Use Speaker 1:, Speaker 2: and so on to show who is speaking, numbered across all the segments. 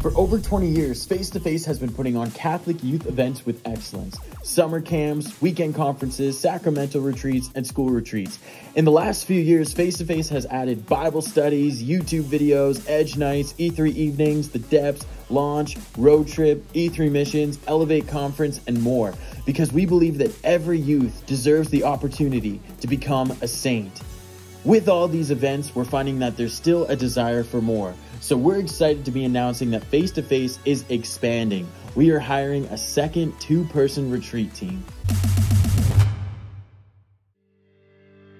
Speaker 1: For over 20 years, Face to Face has been putting on Catholic youth events with excellence summer camps, weekend conferences, sacramental retreats, and school retreats. In the last few years, Face to Face has added Bible studies, YouTube videos, Edge nights, E3 evenings, The Depths, Launch, Road Trip, E3 missions, Elevate Conference, and more because we believe that every youth deserves the opportunity to become a saint. With all these events, we're finding that there's still a desire for more. So we're excited to be announcing that Face to Face is expanding. We are hiring a second two person retreat team.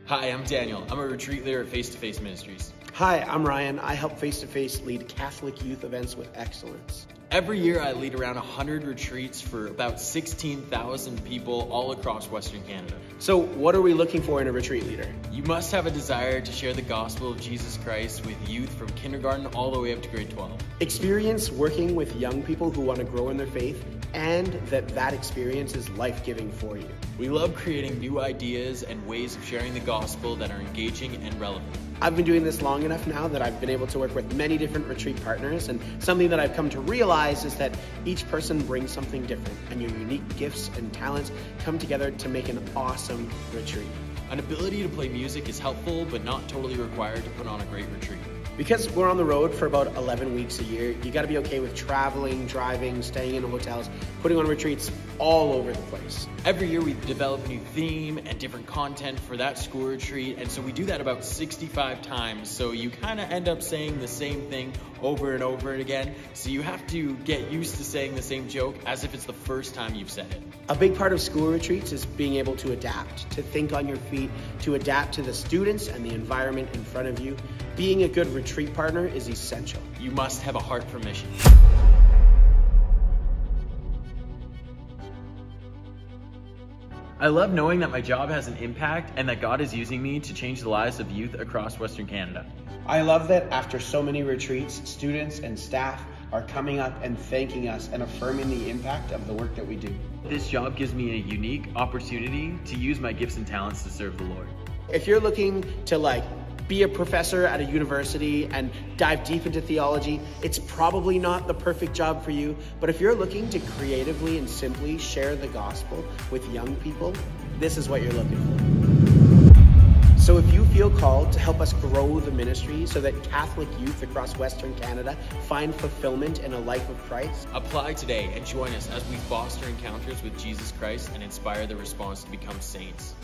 Speaker 2: Hi, I'm Daniel. I'm a retreat leader at Face to Face Ministries.
Speaker 3: Hi, I'm Ryan. I help Face to Face lead Catholic youth events with excellence.
Speaker 2: Every year, I lead around 100 retreats for about 16,000 people all across Western Canada.
Speaker 3: So, what are we looking for in a retreat leader?
Speaker 2: You must have a desire to share the gospel of Jesus Christ with youth from kindergarten all the way up to grade 12.
Speaker 3: Experience working with young people who want to grow in their faith and that that experience is life-giving for you.
Speaker 2: We love creating new ideas and ways of sharing the gospel that are engaging and relevant.
Speaker 3: I've been doing this long enough now that I've been able to work with many different retreat partners, and something that I've come to realize is that each person brings something different, and your unique gifts and talents come together to make an awesome retreat.
Speaker 2: An ability to play music is helpful, but not totally required to put on a great retreat.
Speaker 3: Because we're on the road for about 11 weeks a year, you got to be okay with traveling, driving, staying in hotels, putting on retreats all over the place.
Speaker 2: Every year we develop a new theme and different content for that school retreat, and so we do that about 65 times. So you kind of end up saying the same thing over and over and again. So you have to get used to saying the same joke as if it's the first time you've said it.
Speaker 3: A big part of school retreats is being able to adapt, to think on your feet, to adapt to the students and the environment in front of you. Being a good retreat partner is essential.
Speaker 2: You must have a heart for mission. I love knowing that my job has an impact and that God is using me to change the lives of youth across Western Canada.
Speaker 3: I love that after so many retreats, students and staff are coming up and thanking us and affirming the impact of the work that we do.
Speaker 2: This job gives me a unique opportunity to use my gifts and talents to serve the Lord.
Speaker 3: If you're looking to like be a professor at a university and dive deep into theology, it's probably not the perfect job for you. But if you're looking to creatively and simply share the gospel with young people, this is what you're looking for. So if you feel called to help us grow the ministry so that Catholic youth across Western Canada find fulfillment in a life of Christ,
Speaker 2: apply today and join us as we foster encounters with Jesus Christ and inspire the response to become saints.